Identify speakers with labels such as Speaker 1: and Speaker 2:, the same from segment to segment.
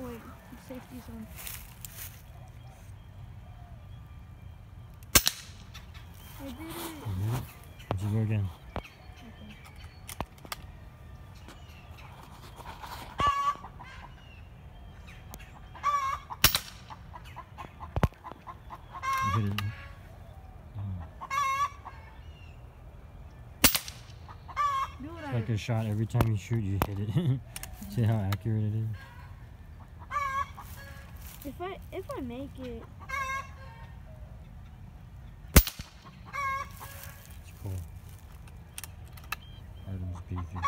Speaker 1: wait. Safety's on. I did it.
Speaker 2: Let's go again.
Speaker 1: Okay.
Speaker 2: You hit it. It's like a shot. Every time you shoot, you hit it. See how accurate it is?
Speaker 1: If I if I make it,
Speaker 2: It's cool. Artemis P15.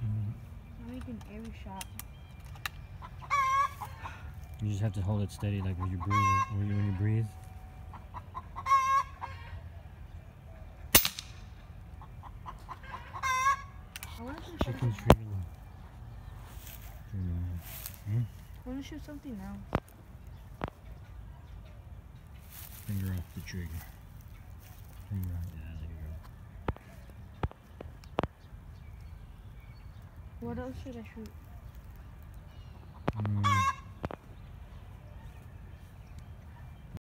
Speaker 1: I'm making every shot.
Speaker 2: You just have to hold it steady, like when you breathe. When you, when you breathe.
Speaker 1: I want to shoot something.
Speaker 2: Chicken's dreaming. Dreaming.
Speaker 1: I want to shoot something else.
Speaker 2: Finger off the trigger. Finger off. Yeah, there you go.
Speaker 1: What else should I shoot?
Speaker 2: Mm,